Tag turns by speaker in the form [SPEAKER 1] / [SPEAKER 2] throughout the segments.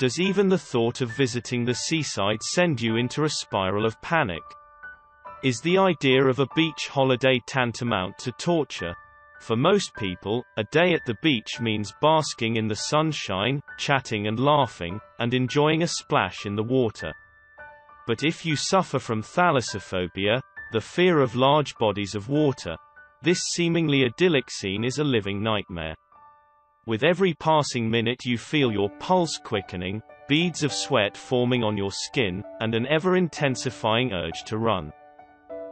[SPEAKER 1] Does even the thought of visiting the seaside send you into a spiral of panic? Is the idea of a beach holiday tantamount to torture? For most people, a day at the beach means basking in the sunshine, chatting and laughing, and enjoying a splash in the water. But if you suffer from thalassophobia, the fear of large bodies of water, this seemingly idyllic scene is a living nightmare. With every passing minute you feel your pulse quickening, beads of sweat forming on your skin, and an ever-intensifying urge to run.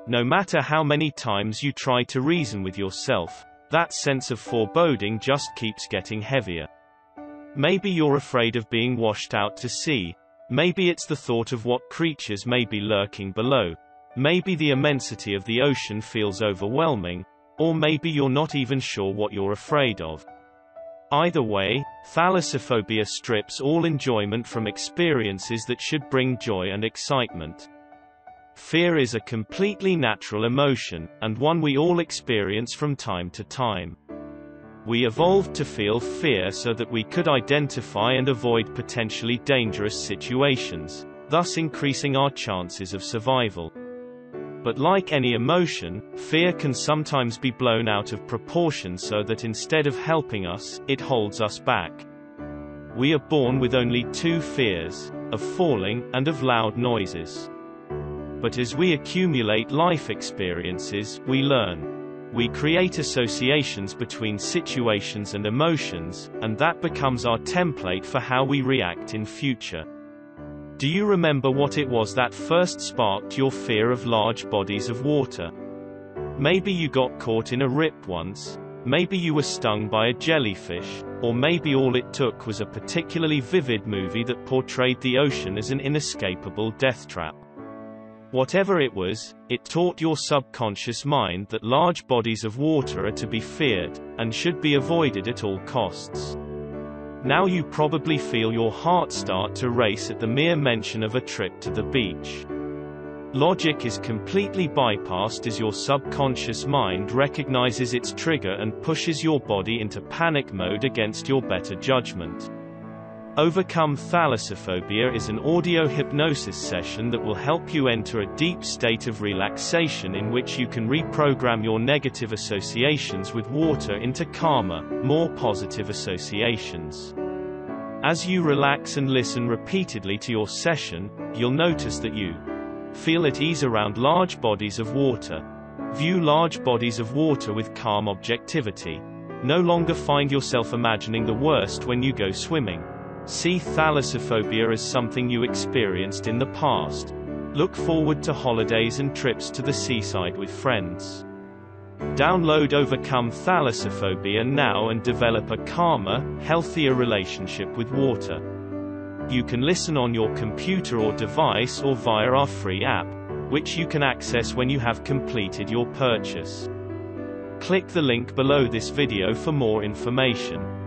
[SPEAKER 1] No matter how many times you try to reason with yourself, that sense of foreboding just keeps getting heavier. Maybe you're afraid of being washed out to sea. Maybe it's the thought of what creatures may be lurking below. Maybe the immensity of the ocean feels overwhelming. Or maybe you're not even sure what you're afraid of. Either way, thalassophobia strips all enjoyment from experiences that should bring joy and excitement. Fear is a completely natural emotion, and one we all experience from time to time. We evolved to feel fear so that we could identify and avoid potentially dangerous situations, thus increasing our chances of survival. But like any emotion, fear can sometimes be blown out of proportion so that instead of helping us, it holds us back. We are born with only two fears, of falling, and of loud noises. But as we accumulate life experiences, we learn. We create associations between situations and emotions, and that becomes our template for how we react in future. Do you remember what it was that first sparked your fear of large bodies of water? Maybe you got caught in a rip once, maybe you were stung by a jellyfish, or maybe all it took was a particularly vivid movie that portrayed the ocean as an inescapable death trap. Whatever it was, it taught your subconscious mind that large bodies of water are to be feared, and should be avoided at all costs. Now you probably feel your heart start to race at the mere mention of a trip to the beach. Logic is completely bypassed as your subconscious mind recognizes its trigger and pushes your body into panic mode against your better judgment. Overcome Thalassophobia is an audio hypnosis session that will help you enter a deep state of relaxation in which you can reprogram your negative associations with water into calmer, more positive associations. As you relax and listen repeatedly to your session, you'll notice that you feel at ease around large bodies of water. View large bodies of water with calm objectivity. No longer find yourself imagining the worst when you go swimming. See thalassophobia as something you experienced in the past. Look forward to holidays and trips to the seaside with friends. Download Overcome Thalassophobia now and develop a calmer, healthier relationship with water. You can listen on your computer or device or via our free app, which you can access when you have completed your purchase. Click the link below this video for more information.